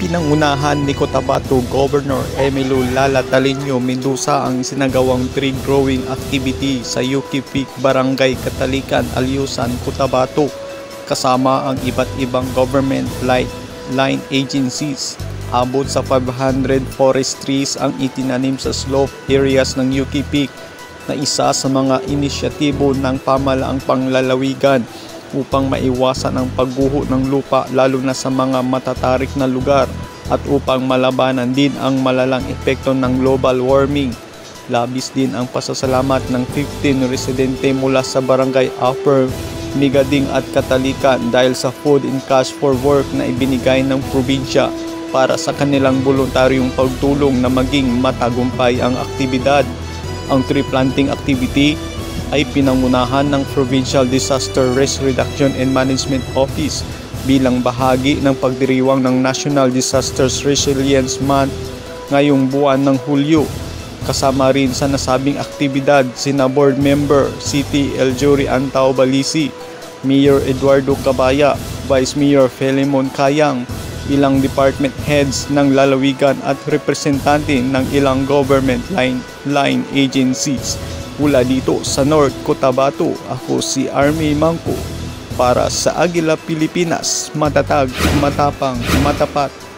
Pinangunahan ni Cotabato Governor Emilio Lala Talinio Mendoza ang sinagawang tree growing activity sa Yuki Peak Barangay Katalikan, Alyusan, Cotabato kasama ang iba't ibang government line, line agencies. Abot sa 500 forest trees ang itinanim sa slope areas ng Yuki Peak na isa sa mga inisyatibo ng pamalaang panglalawigan upang maiwasan ang pagguho ng lupa lalo na sa mga matatarik na lugar at upang malabanan din ang malalang epekto ng global warming. Labis din ang pasasalamat ng 15 residente mula sa barangay Upper Migading at Katalikan dahil sa food and cash for work na ibinigay ng probinsya para sa kanilang voluntaryong pagtulong na maging matagumpay ang aktibidad. Ang tree planting activity ay pinangunahan ng Provincial Disaster Risk Reduction and Management Office bilang bahagi ng pagdiriwang ng National Disasters Resilience Month ngayong buwan ng Hulyo. Kasama rin sa nasabing aktibidad sina board member City Eljuri Antao Balisi, Mayor Eduardo Cabaya, Vice Mayor Felimon Kayang, ilang department heads ng lalawigan at representante ng ilang government line, line agencies mula dito sa North Cotabato. Ako si Army Mangko para sa Agila Pilipinas, matatag, matapang, matapat